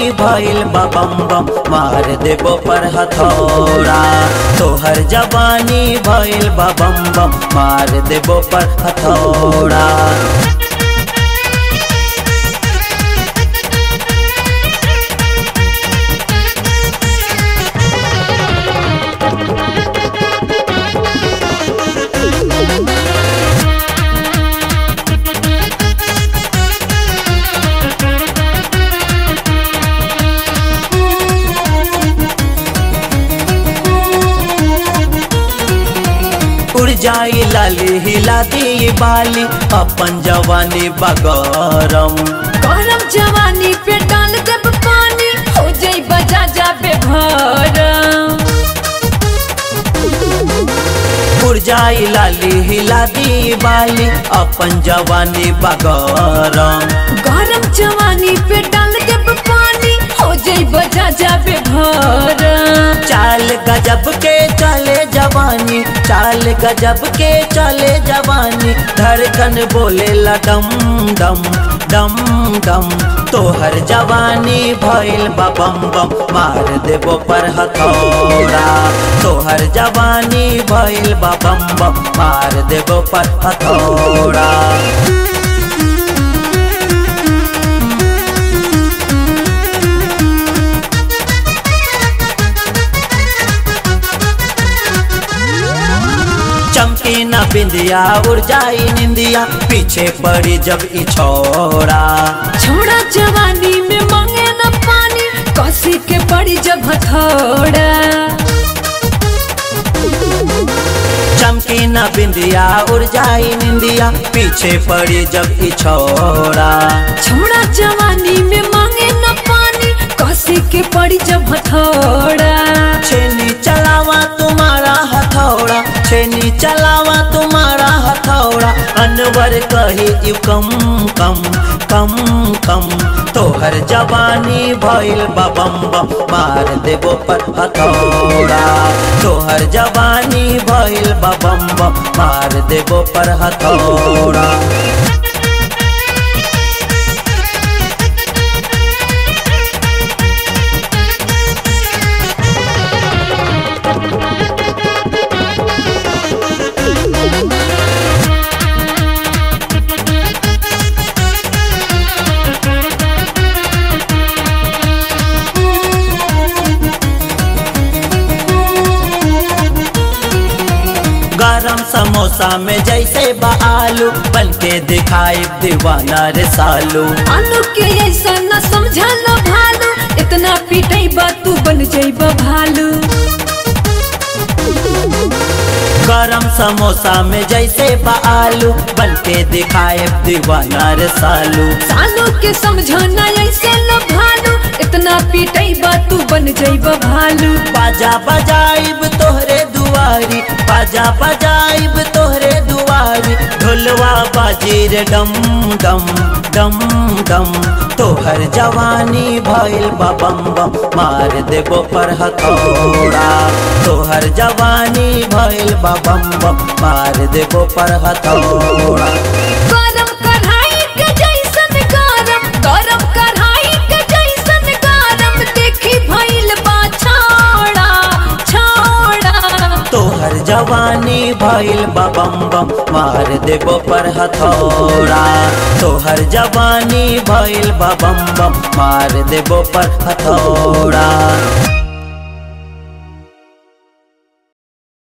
भइल बम बम, मार देबो पर हथौड़ा। तोहर जवानी भइल बम बम, मार देबो पर हथौड़ा। जाई लाली हिला दी बाली अपन जवानी बगरम। गरम जवानी पे डाल देब पानी हो जाई बजा जाबे भरम जाई लाली हिला दी बाली अपन जवानी बगरम। गरम जवानी पे डाल देब पानी हो जाई बजा जाबे गजब के चले जवानी, धड़कन बोले ला, दम डम डम तोहर जवानी भइल बम बम, मार देबो पर हथौड़ा। तोहर जवानी भइल बम बम, मार देबो पर हथौड़ा। चमकी न बिंदिया उड़ जाई निंदिया पीछे पड़ी जब ई छोड़ा। छोड़ा जवानी में मांगे न पानी कसी के पड़ी जब हथौड़ा। चमकी न बिंदिया उड़ जाई निंदिया पीछे पड़ी जब ई छोड़ा। छोड़ा जवानी में मांगे न पानी कसी के पड़ी जब हथौड़ा। अनवर कही कम कम कम कम। तोहर जवानी भइल बबम बम मार देबो पर हथौड़ा। तोहर जवानी भइल बबम बम बम, मार देबो पर हथौड़ा। समोसा में जैसे बा आलू बन के दिखाई दीवाना रे सालू। आलू के ऐसा न समझा लो भालू इतना पीटे तू बन जाइबा भालू गरम समोसा में जैसे बालू बन के दिखाए दीवाना रे सालू। सालू के समझाना ऐसे लो भालू इतना पीटे तू बन जाइबा भालू बाजा बजाइब तोहरे दुआरी बाजा ढोलवा बाजी रे डम डम डम डम तोहर जवानी भइल बम बम। मार देबो पर हथौड़ा तोहर जवानी भइल बम बम। मार देबो पर हथौड़ा तोहर जवानी भइल बम बम, मार देबो पर हथौड़ा। तोहर जवानी भइल बम बम, मार देबो पर हथौड़ा।